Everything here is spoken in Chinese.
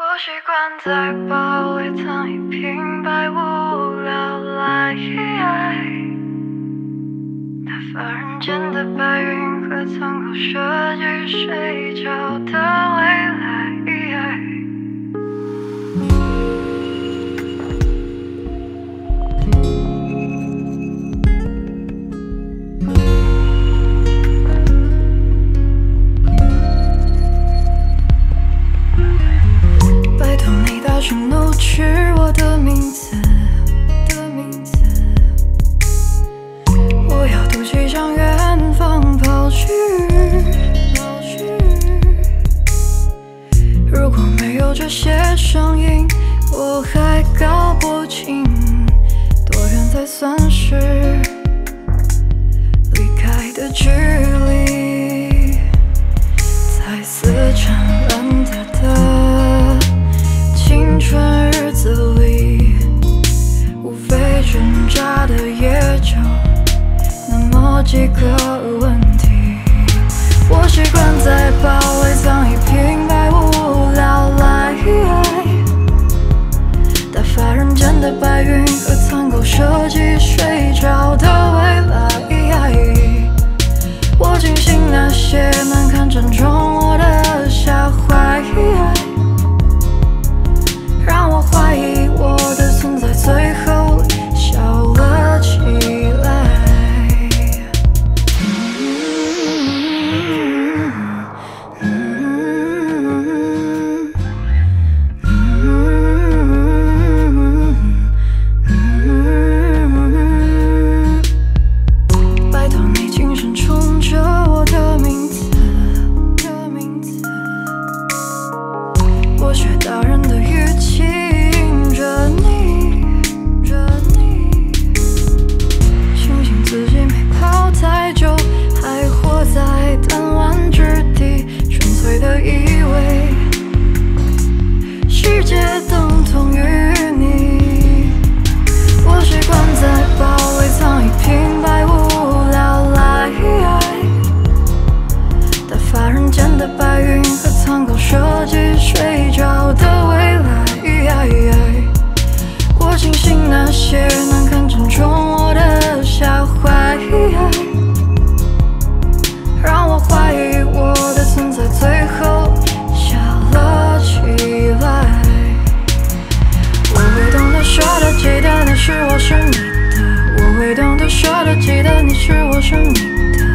我习惯在包里藏一瓶白无聊赖打发人间的白云和苍狗设计睡着的未来。大声怒斥我的名字的名字，我要赌气向远方跑去。如果没有这些声音，我还搞不清。下的也就那么几个问题我习惯记得你是我生命的。